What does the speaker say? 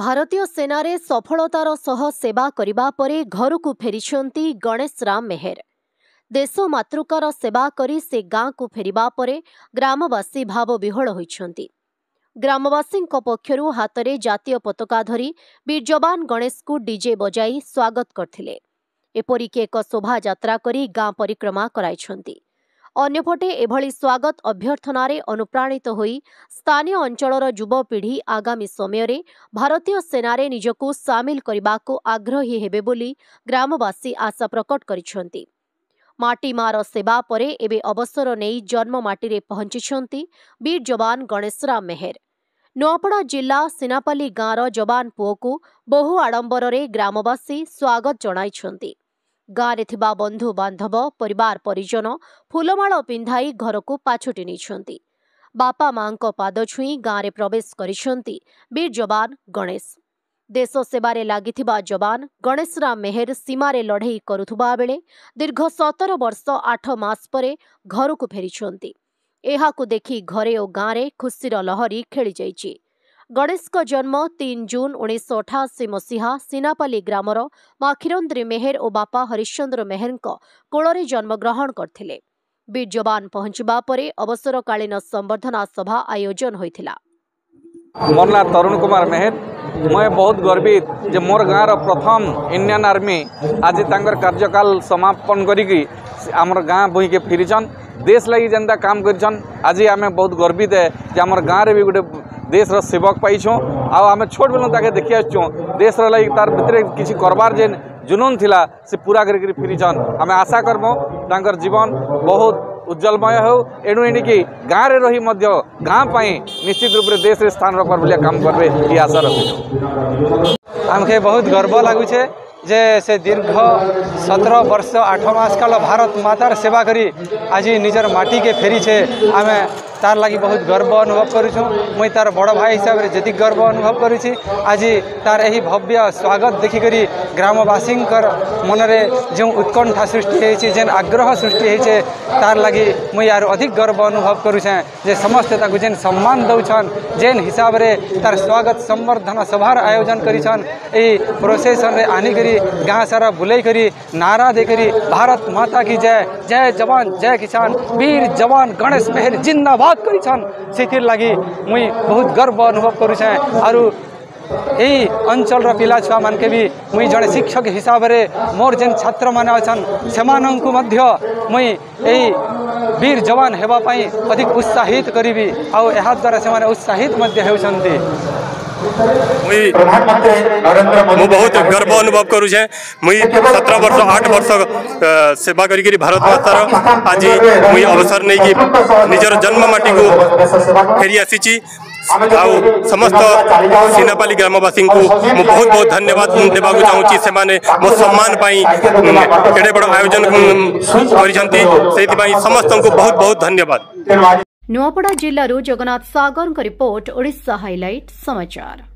ଭାରତୀୟ ସେନାରେ ସଫଳତାର ସହ ସେବା କରିବା ପରେ ଘରକୁ ଫେରିଛନ୍ତି ଗଣେଶ ରାମ ମେହେର ଦେଶ ମାତୃକାର ସେବା କରି ସେ ଗାଁକୁ ଫେରିବା ପରେ ଗ୍ରାମବାସୀ ଭାବବିହ୍ୱଳ ହୋଇଛନ୍ତି ଗ୍ରାମବାସୀଙ୍କ ପକ୍ଷରୁ ହାତରେ ଜାତୀୟ ପତାକା ଧରି ବୀର ଗଣେଶଙ୍କୁ ଡିଜେ ବଜାଇ ସ୍ୱାଗତ କରିଥିଲେ ଏପରିକି ଏକ ଶୋଭାଯାତ୍ରା କରି ଗାଁ ପରିକ୍ରମା କରାଇଛନ୍ତି ଅନ୍ୟପଟେ ଏଭଳି ସ୍ୱାଗତ ଅଭ୍ୟର୍ଥନାରେ ଅନୁପ୍ରାଣିତ ହୋଇ ସ୍ଥାନୀୟ ଅଞ୍ଚଳର ଯୁବପିଢ଼ି ଆଗାମୀ ସମୟରେ ଭାରତୀୟ ସେନାରେ ନିଜକୁ ସାମିଲ କରିବାକୁ ଆଗ୍ରହୀ ହେବେ ବୋଲି ଗ୍ରାମବାସୀ ଆଶା ପ୍ରକଟ କରିଛନ୍ତି ମାଟି ମାଆର ସେବା ପରେ ଏବେ ଅବସର ନେଇ ଜନ୍ମ ମାଟିରେ ପହଞ୍ଚିଛନ୍ତି ବୀର ଯବାନ ଗଣେଶରାମ ମେହେର ନୂଆପଡ଼ା ଜିଲ୍ଲା ସିନାପାଲି ଗାଁର ଯବାନ ପୁଅକୁ ବହୁ ଆଡ଼ମ୍ବରରେ ଗ୍ରାମବାସୀ ସ୍ୱାଗତ ଜଣାଇଛନ୍ତି ଗାଁରେ ଥିବା ବନ୍ଧୁ ବାନ୍ଧବ ପରିବାର ପରିଜନ ଫୁଲମାଳ ପିନ୍ଧାଇ ଘରକୁ ପାଛୋଟି ନେଇଛନ୍ତି ବାପା ମାଆଙ୍କ ପାଦ ଛୁଇଁ ଗାଁରେ ପ୍ରବେଶ କରିଛନ୍ତି ବୀର ଯବାନ ଗଣେଶ ଦେଶ ସେବାରେ ଲାଗିଥିବା ଯବାନ ଗଣେଶରାମ ମେହେର ସୀମାରେ ଲଢ଼େଇ କରୁଥିବା ବେଳେ ଦୀର୍ଘ ସତର ବର୍ଷ ଆଠ ମାସ ପରେ ଘରକୁ ଫେରିଛନ୍ତି ଏହାକୁ ଦେଖି ଘରେ ଓ ଗାଁରେ ଖୁସିର ଲହରୀ ଖେଳିଯାଇଛି ଗଣେଶଙ୍କ ଜନ୍ମ ତିନି ଜୁନ୍ ଉଣେଇଶହ ଅଠାଅଶୀ ମସିହା ସିନାପାଲି ଗ୍ରାମର ମା କ୍ଷୀରନ୍ଦ୍ରୀ ମେହେର ଓ ବାପା ହରିଶ୍ଚନ୍ଦ୍ର ମେହେରଙ୍କ କୋଳରେ ଜନ୍ମଗ୍ରହଣ କରିଥିଲେ ବୀର୍ଯ୍ୟବାନ ପହଞ୍ଚିବା ପରେ ଅବସରକାଳୀନ ସମ୍ବର୍ଦ୍ଧନା ସଭା ଆୟୋଜନ ହୋଇଥିଲା ମୋର ନାଁ ତରୁଣ କୁମାର ମେହେର ମୁଁ ବହୁତ ଗର୍ବିତ ଯେ ମୋର ଗାଁର ପ୍ରଥମ ଇଣ୍ଡିଆନ୍ ଆର୍ମି ଆଜି ତାଙ୍କର କାର୍ଯ୍ୟକାଳ ସମାପନ କରିକି ଆମର ଗାଁ ବୋହିକେ ଫେରିଛନ୍ ଦେଶ ଲାଗି ଯେନ୍ତା କାମ କରିଛନ୍ ଆଜି ଆମେ ବହୁତ ଗର୍ବିତ ଯେ ଆମର ଗାଁରେ ବି ଗୋଟେ দেশর সেবক পাইছু আোট বেলু তাকে দেখি আসছু দেশর লাগে তার ভিতরে কিছু করবার যে জুনুন লা সে পুরা করি ফিরিছন আমি আশা করমু তাঁর জীবন বহুত ଉଜ୍ଜଳମୟ ହେଉ ଏଣୁ ଏଣିକି ଗାଁରେ ରହି ମଧ୍ୟ ଗାଁ ପାଇଁ ନିଶ୍ଚିତ ରୂପରେ ଦେଶରେ ସ୍ଥାନ ରଖବାର ଭଳିଆ କାମ କରିବେ ଏ ଆଶା ରଖୁଛୁ ଆମକେ ବହୁତ ଗର୍ବ ଲାଗୁଛେ ଯେ ସେ ଦୀର୍ଘ ସତର ବର୍ଷ ଆଠ ମାସ କାଳ ଭାରତ ମାତାର ସେବା କରି ଆଜି ନିଜର ମାଟିକେ ଫେରିଛେ ଆମେ তার লাগি বহুত গর্ব অনুভব করুছু মুই তার বড় ভাই হিসাবে যেত গর্ব অনুভব করুছি আজ তার এই ভব্য স্বাগত দেখিকি গ্রামবাসীঙ্কর মনরে যে উৎকণ্ঠা সৃষ্টি হয়েছে যে আগ্রহ সৃষ্টি হয়েছে তার লাগি মুই আর অধিক গর্ব অনুভব করুছে যে সমস্তে তাকে যে সম্মান দৌছন যে হিসাবে তার স্বাগত সম্বর্ধনা সভার আয়োজন করেছেন এই প্রোসেসনরে আনিকি গাঁ সারা বুলাইকি নারা দেখি भारत माता की जय जय जवान जय किसान वीर जवान गणेश मेहर जिंदाबाद बहुत करी से लगी मुई बहुत गर्व अनुभव करुछे आरु এই অঞ্চলর পিলা ছুয়া মানকে বি মুই জনে শিক্ষক হিসাবে মোর যে ছাত্র মানে অছন সেমানকু মধ্য মুই এই বীর জওয়ান হেবা পাই অধিক উৎসাহিত করিবি আউ এহাদ্বারা সেমানে উৎসাহিত মধ্য হেউছন্তি मु बहुत गर्व अनुभव करुचे मुई सतर वर्ष आठ वर्ष सेवा कर भारत मातार आज मुई अवसर नहीं कि निजर जन्ममाटी को फेरी आसी समस्त सीनापाली ग्रामवासी को बहुत बहुत धन्यवाद देवा चाहूँगी से मो सम्मान बड़ आयोजन कर समस्त को बहुत बहुत धन्यवाद ନୂଆପଡ଼ା ଜିଲ୍ଲାରୁ ଜଗନ୍ନାଥ ସାଗରଙ୍କ ରିପୋର୍ଟ ଓଡ଼ିଶା ହାଇଲାଇଟ୍ ସମାଚାର